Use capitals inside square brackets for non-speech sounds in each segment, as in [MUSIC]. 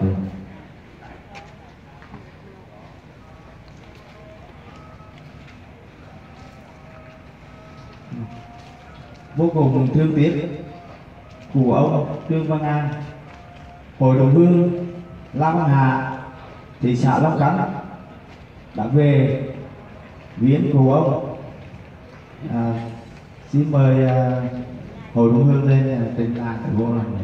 Ừ. vô cùng thương tiếc của ông Trương Văn An hội đồng hương Lam Văn Hà thị xã Long Khánh đã về viếng của ông. À, xin mời à, hội đồng hương lên à, trình tại vô này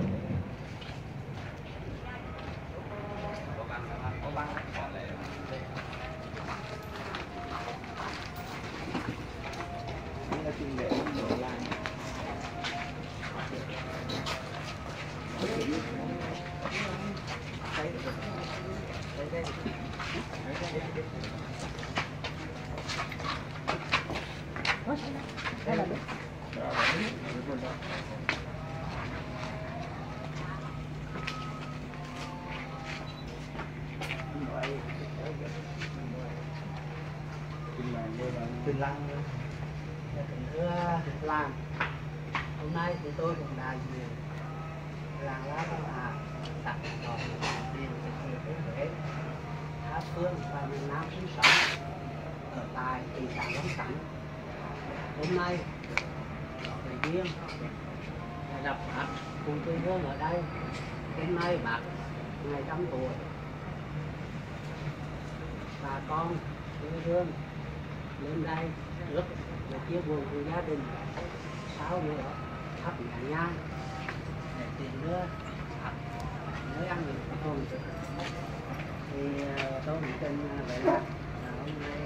Tình Lăng Tình thưa làng. Hôm nay thì tôi cũng đại diện làng lá Văn Hà tặng đón tiền của người đến Huế Phương và miền Nam sinh sống. Ở tại thị xã Long Khánh. Hôm nay người riêng là gặp bác cùng quê hương ở đây. Hôm nay bác ngày trăm tuổi. Bà con quê hương, lên đây trước là chia buồn cùng gia đình. Sau nữa, thắp nhang nhang để tiền đưa nơi ăn những hồn thì ờ, tôi cũng tin ờ, vậy là hôm nay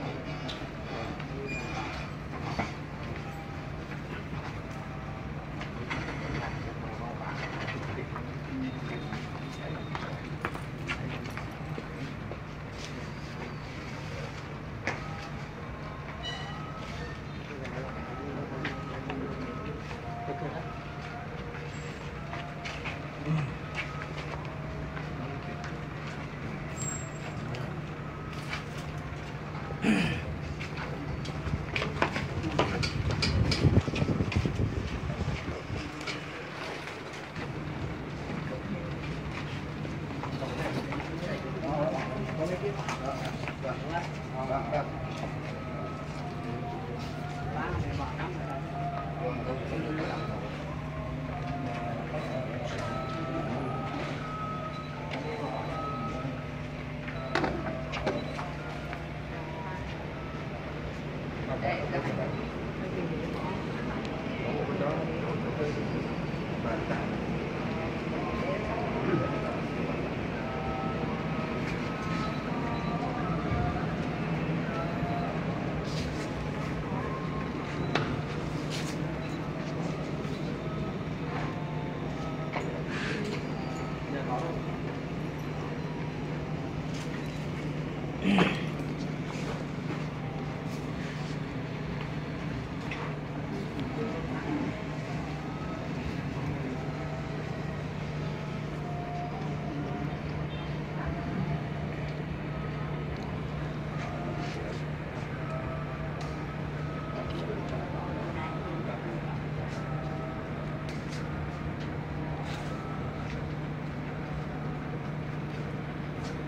Yeah. [LAUGHS] Thank you.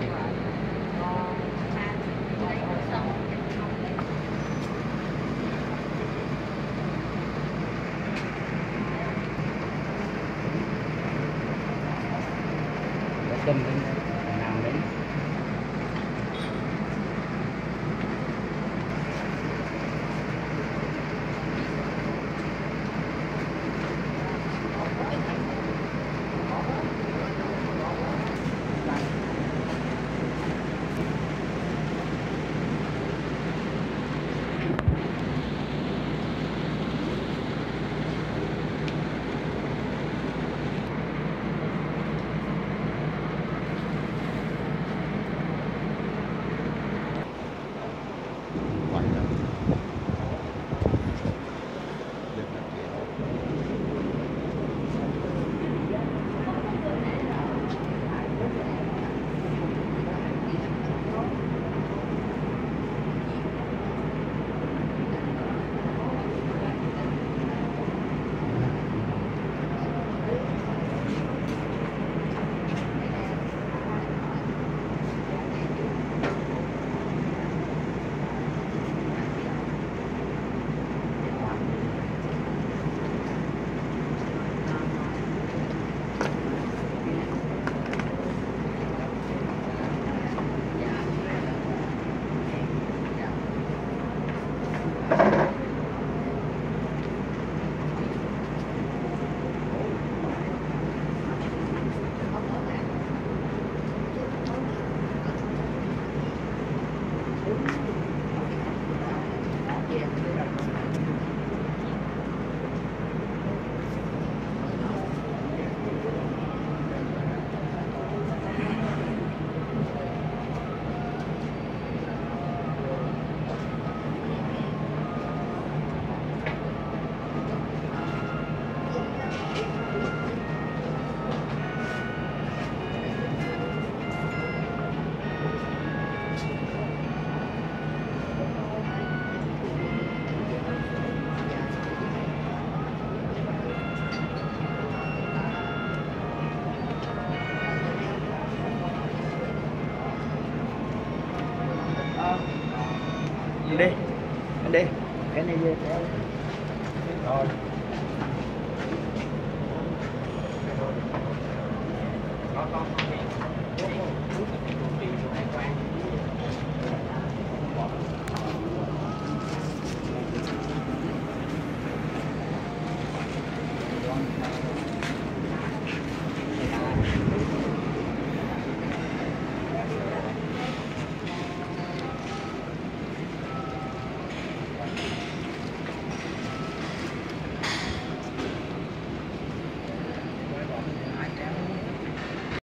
Thank you.